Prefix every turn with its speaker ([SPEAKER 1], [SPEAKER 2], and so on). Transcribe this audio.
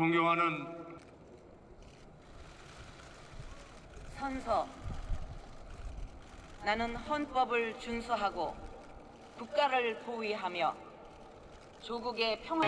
[SPEAKER 1] 존경하는
[SPEAKER 2] 선서. 나는 헌법을 준수하고 국가를 보위하며 조국의 평화